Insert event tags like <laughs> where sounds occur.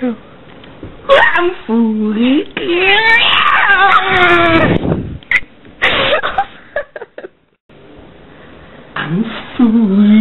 Go. I'm fooling. <laughs> I'm fooling.